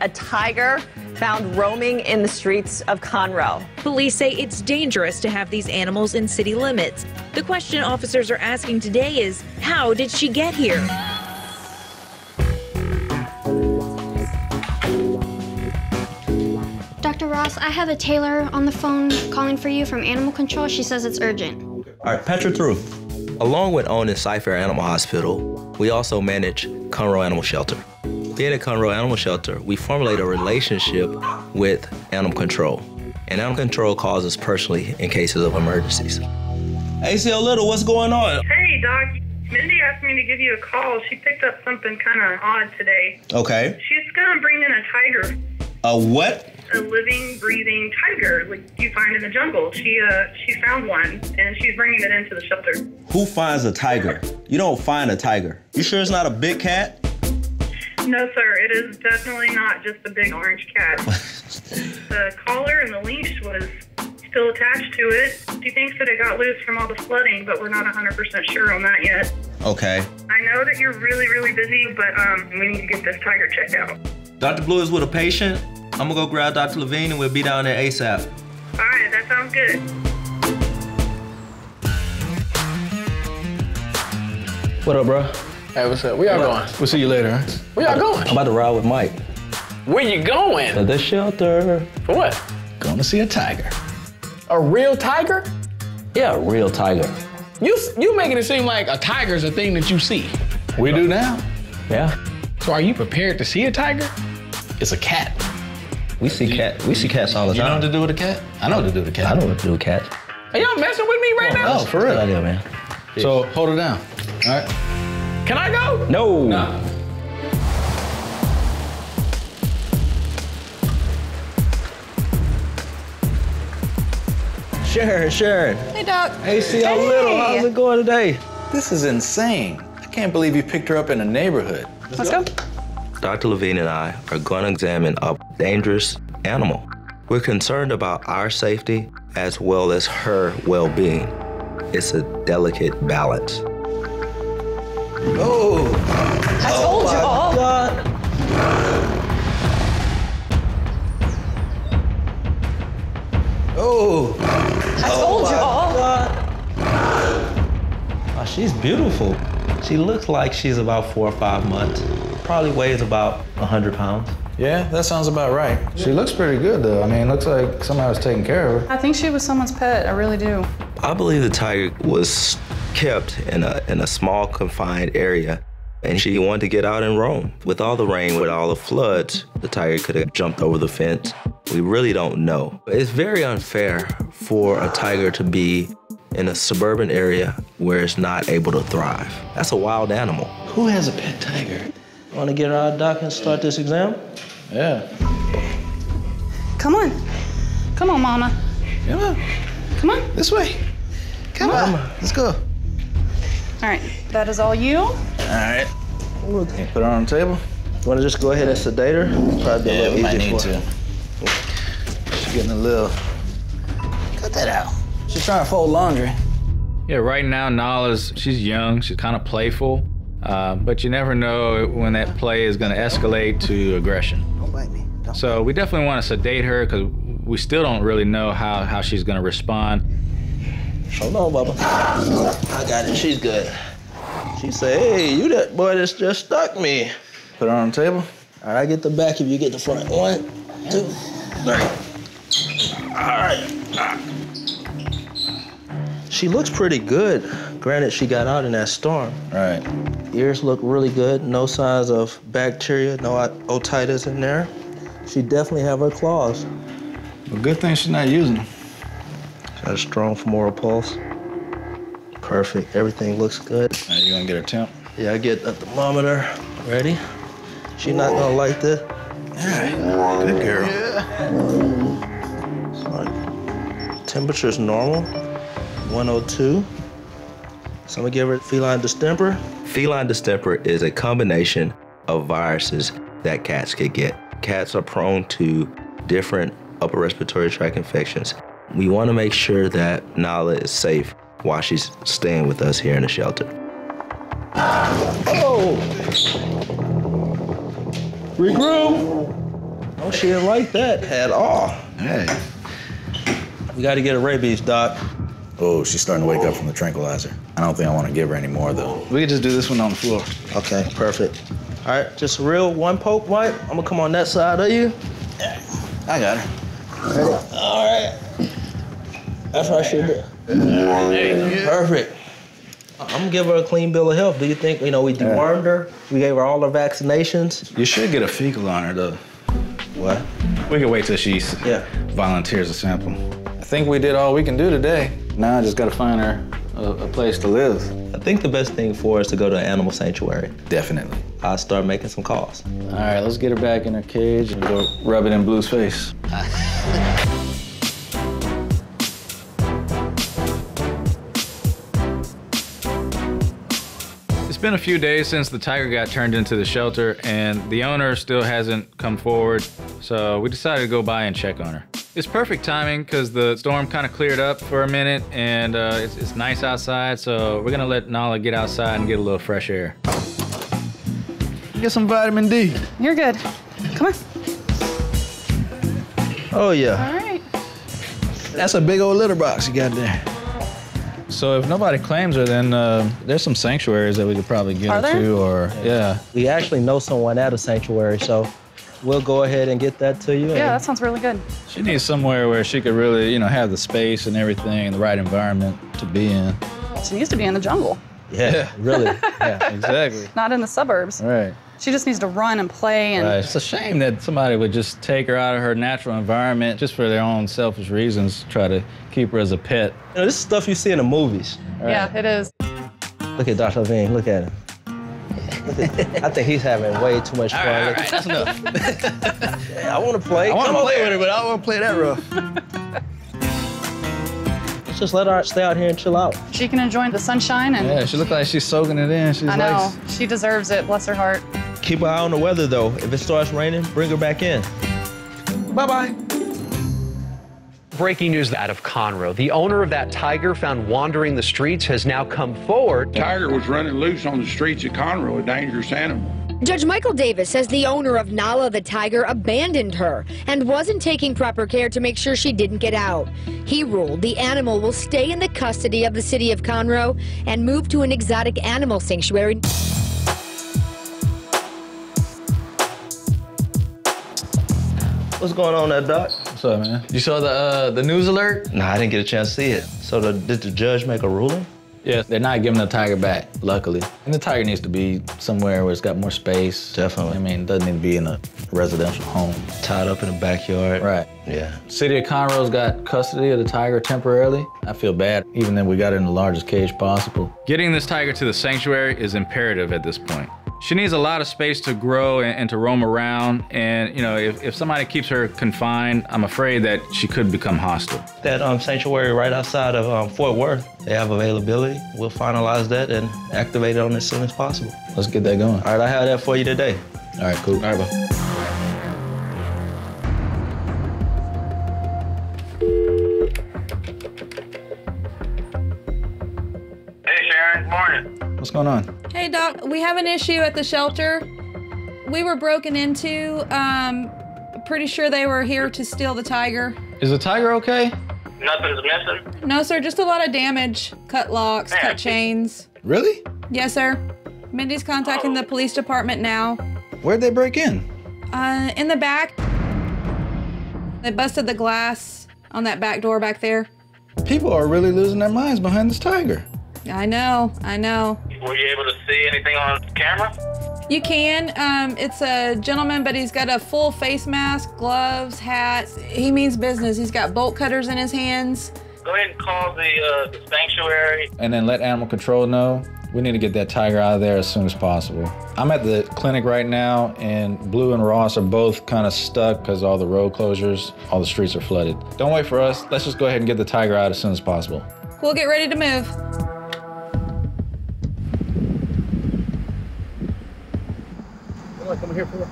A tiger found roaming in the streets of Conroe. Police say it's dangerous to have these animals in city limits. The question officers are asking today is how did she get here? Dr. Ross, I have a Taylor on the phone calling for you from Animal Control. She says it's urgent. All right, patch her through. Along with owning Cypher Animal Hospital, we also manage Conroe Animal Shelter. Being at Conroe Animal Shelter, we formulate a relationship with Animal Control. And Animal Control calls us personally in cases of emergencies. ACL Little, what's going on? Hey, Doc. Mindy asked me to give you a call. She picked up something kind of odd today. Okay. She's gonna bring in a tiger, A what? a living, breathing tiger, like you find in the jungle. She uh, she found one, and she's bringing it into the shelter. Who finds a tiger? You don't find a tiger. You sure it's not a big cat? No, sir, it is definitely not just a big orange cat. the collar and the leash was still attached to it. She thinks that it got loose from all the flooding, but we're not 100% sure on that yet. Okay. I know that you're really, really busy, but um, we need to get this tiger checked out. Dr. Blue is with a patient. I'm gonna go grab Dr. Lavigne and we'll be down there ASAP. All right, that sounds good. What up, bro? Hey, what's up? Where y'all going? We'll see you later. Huh? Where y'all going? I'm about to ride with Mike. Where you going? To the shelter. For what? Going to see a tiger. A real tiger? Yeah, a real tiger. You you making it seem like a tiger's a thing that you see. We do now. Yeah. So are you prepared to see a tiger? It's a cat. We see cat. We see cats all the time. You know time. what to do with a cat? I know what to do with a cat. I know what to do with cats. Are y'all messing with me right oh, now? Oh, for Good real. idea, man. So hold it down. All right. Can I go? No. No. Sharon, Sharon. Hey, Doc. ACL Little, how's it going today? This is insane. I can't believe you picked her up in a neighborhood. Let's go. Dr. Lavigne and I are going to examine a dangerous animal. We're concerned about our safety as well as her well being. It's a delicate balance. Oh, I told oh, you all. God. Oh, I told you all. oh, ah, she's beautiful. She looks like she's about four or five months. Probably weighs about 100 pounds. Yeah, that sounds about right. She looks pretty good though. I mean, looks like somebody was taking care of her. I think she was someone's pet. I really do. I believe the tiger was kept in a in a small confined area and she wanted to get out and roam. With all the rain, with all the floods, the tiger could have jumped over the fence. We really don't know. It's very unfair for a tiger to be in a suburban area where it's not able to thrive. That's a wild animal. Who has a pet tiger? Want to get our doc and start this exam? Yeah. Come on. Come on, Mama. Come on. Come on. This way. Come on. Let's go. All right. That is all you. All right. Okay, put her on the table. Want to just go ahead and sedate her? Probably be a little we might easier need for her. to. She's getting a little. Cut that out. She's trying to fold laundry. Yeah, right now Nala's she's young, she's kind of playful, uh, but you never know when that play is going to escalate to aggression. Don't bite me. Don't. So we definitely want to sedate her because we still don't really know how, how she's going to respond. Hold on, Bubba. I got it. She's good. She said, hey, you that boy that's just stuck me. Put her on the table. All right, get the back if you get the front. One, two, three. All right. She looks pretty good. Granted, she got out in that storm. Right. Ears look really good. No signs of bacteria, no otitis in there. She definitely have her claws. Well, good thing she's not using them. Got a strong femoral pulse. Perfect. Everything looks good. Now you gonna get her temp? Yeah, I get a thermometer. Ready? She not gonna like this. Yeah, Good girl. Alright. Temperature's normal. 102. So I'm gonna give her feline distemper. Feline distemper is a combination of viruses that cats could get. Cats are prone to different upper respiratory tract infections. We want to make sure that Nala is safe while she's staying with us here in the shelter. Oh! Regroup! Oh, she didn't like that at all. Hey. We got to get a rabies, doc. Oh, she's starting to wake up from the tranquilizer. I don't think I want to give her any more, though. We could just do this one on the floor. Okay, perfect. All right, just a real one poke wipe. I'm gonna come on that side of you. I got her. Ready? All right. That's what I should do. Perfect. I'm gonna give her a clean bill of health. Do you think, you know, we dewormed her? We gave her all her vaccinations? You should get a fecal on her, though. What? We can wait till she Yeah. volunteers a sample. I think we did all we can do today. Now I just gotta find her a, a place to live. I think the best thing for us to go to an animal sanctuary. Definitely. I'll start making some calls. All right, let's get her back in her cage and go rub it in Blue's face. It's been a few days since the tiger got turned into the shelter, and the owner still hasn't come forward, so we decided to go by and check on her. It's perfect timing because the storm kind of cleared up for a minute, and uh, it's, it's nice outside, so we're gonna let Nala get outside and get a little fresh air. Get some vitamin D. You're good. Come on. Oh, yeah. All right. That's a big old litter box you got there. So if nobody claims her, then uh, there's some sanctuaries that we could probably get Are her there? to, or yeah. We actually know someone at a sanctuary, so we'll go ahead and get that to you. Yeah, that sounds really good. She needs somewhere where she could really, you know, have the space and everything, and the right environment to be in. She needs to be in the jungle, yeah, really. Yeah, exactly. not in the suburbs. Right. She just needs to run and play and Right. It's a shame that somebody would just take her out of her natural environment just for their own selfish reasons, try to keep her as a pet. You know, this is stuff you see in the movies. yeah, it is. Look at Dr. Lavigne. Look at him. I think he's having way too much fun. Look- that's enough. Yeah, I want to play. I want to on. play with her, but I don't want to play that rough. Let's just let her stay out here and chill out. She can enjoy the sunshine and Yeah, she looked like she's soaking it in. She's I know like, she deserves it. Bless her heart. Keep an eye on the weather, though. If it starts raining, bring her back in. Bye-bye. Breaking news out of Conroe. The owner of that tiger found wandering the streets has now come forward. Tiger was running loose on the streets of Conroe, a dangerous animal. Judge Michael Davis says the owner of Nala the tiger abandoned her and wasn't taking proper care to make sure she didn't get out. He ruled the animal will stay in the custody of the city of Conroe and move to an exotic animal sanctuary. What's going on there, Doc? what's up, man? You saw the uh, the news alert? Nah, I didn't get a chance to see it. So the, did the judge make a ruling? Yeah, they're not giving the tiger back, luckily. And the tiger needs to be somewhere where it's got more space. Definitely. I mean, it doesn't need to be in a residential home. Tied up in the backyard. Right. Yeah. City of Conroe's got custody of the tiger temporarily. I feel bad, even though we got it in the largest cage possible. Getting this tiger to the sanctuary is imperative at this point. She needs a lot of space to grow and, and to roam around. And, you know, if, if somebody keeps her confined, I'm afraid that she could become hostile. That um, sanctuary right outside of um, Fort Worth, they have availability. We'll finalize that and activate it on as soon as possible. Let's get that going. All right, I have that for you today. All right, cool. All right, bye. Hey, Sharon. Morning. What's going on? Hey, Doc, we have an issue at the shelter. We were broken into. Um, pretty sure they were here to steal the tiger. Is the tiger okay? Nothing's missing. No, sir, just a lot of damage. Cut locks, cut chains. Really? Yes, sir. Mindy's contacting the police department now. Where'd they break in? Uh, in the back, they busted the glass on that back door back there. People are really losing their minds behind this tiger. I know, I know. Were you able to see anything on camera? You can. Um, it's a gentleman, but he's got a full face mask, gloves, hat. He means business. He's got bolt cutters in his hands. Go ahead and call the, uh, the sanctuary. And then let animal control know. We need to get that tiger out of there as soon as possible. I'm at the clinic right now, and Blue and Ross are both kind of stuck because all the road closures, all the streets are flooded. Don't wait for us. Let's just go ahead and get the tiger out as soon as possible. We'll get ready to move. Come here for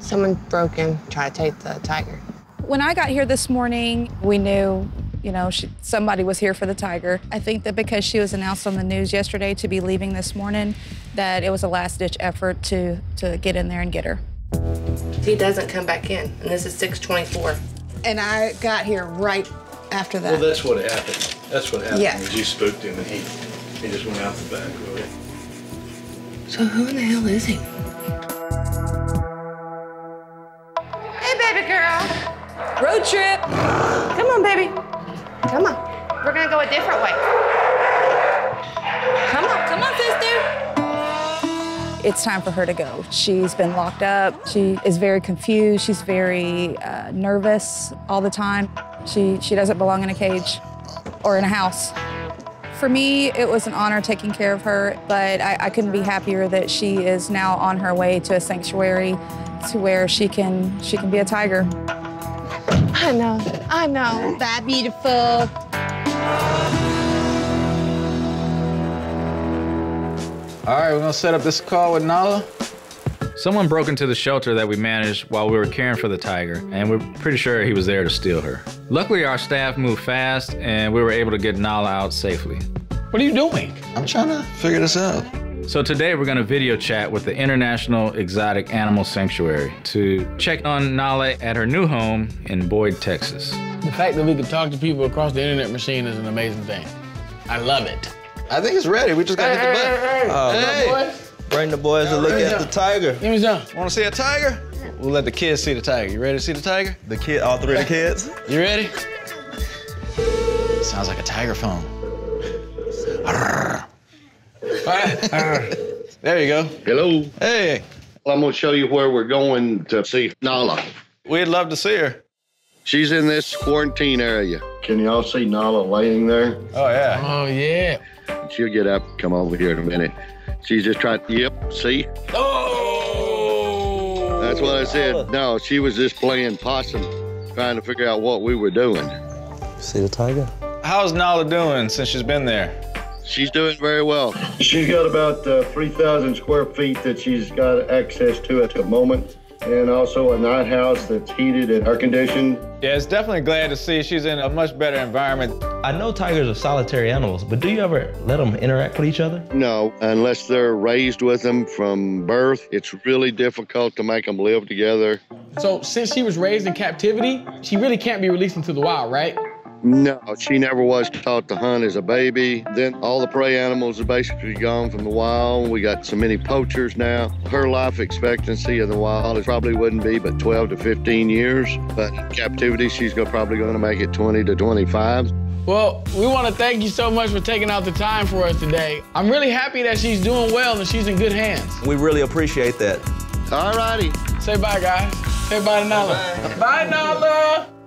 Someone broke in, tried to take the tiger. When I got here this morning, we knew, you know, she, somebody was here for the tiger. I think that because she was announced on the news yesterday to be leaving this morning, that it was a last-ditch effort to to get in there and get her. Do he doesn't come back in, and this is 624. And I got here right after that. Well, that's what happened. That's what happened. Yeah. Was you spooked him and he he just went out the back. Really. So who in the hell is he? Hey, baby girl. Road trip. Come on, baby. Come on. We're gonna go a different way. Come on, come on, sister. It's time for her to go. She's been locked up. She is very confused. She's very uh, nervous all the time. She she doesn't belong in a cage or in a house. For me, it was an honor taking care of her, but I, I couldn't be happier that she is now on her way to a sanctuary to where she can she can be a tiger. I know. I know. That beautiful. All right, we're gonna set up this call with Nala. Someone broke into the shelter that we managed while we were caring for the tiger, and we're pretty sure he was there to steal her. Luckily, our staff moved fast, and we were able to get Nala out safely. What are you doing? I'm trying to figure this out. So today we're gonna video chat with the International Exotic Animal Sanctuary to check on Nala at her new home in Boyd, Texas. The fact that we can talk to people across the internet machine is an amazing thing. I love it. I think it's ready. We just gotta hit the button. Hey, Oh, hey, hey. Uh, Bring the boys to look at the tiger. Give me some. Want to see a tiger? We'll let the kids see the tiger. You ready to see the tiger? The kid, all three of the kids. You ready? Sounds like a tiger phone. there you go. Hello. Hey. Well, I'm going to show you where we're going to see Nala. We'd love to see her. She's in this quarantine area. Can y'all see Nala laying there? Oh, yeah. Oh, yeah. She'll get up, come over here in a minute. She's just trying, yep, see? Oh! That's what I said. No, she was just playing possum, trying to figure out what we were doing. See the tiger? How's Nala doing since she's been there? She's doing very well. She's got about uh, 3,000 square feet that she's got access to at the moment, and also a night house that's heated and air conditioned. Yeah, it's definitely glad to see she's in a much better environment. I know tigers are solitary animals, but do you ever let them interact with each other? No, unless they're raised with them from birth, it's really difficult to make them live together. So since she was raised in captivity, she really can't be released into the wild, right? No, she never was taught to hunt as a baby. Then all the prey animals are basically gone from the wild. We got so many poachers now. Her life expectancy in the wild is probably wouldn't be but 12 to 15 years. But in captivity, she's gonna, probably going to make it 20 to 25. Well, we want to thank you so much for taking out the time for us today. I'm really happy that she's doing well and she's in good hands. We really appreciate that. All righty. Say bye, guys. Say bye to Nala. Bye, bye Nala.